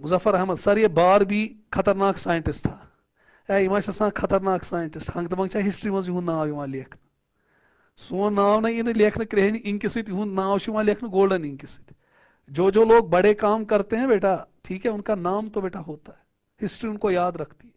Muzaffar Ahmad, sir, ये बार भी खतरनाक साइंटिस्ट था। ए यह खतरनाक साइंटिस्ट। हंग तो दंग हिस्ट्री मज यु नाव लेख। सोन नाव ना यह लेखन क्रेहन इंकि सह नाव लेखन गोल्डन इंकि जो जो लोग बड़े काम करते हैं बेटा, ठीक है, उनका नाम तो बेटा होता है। हिस्ट्री उनको याद रखती है।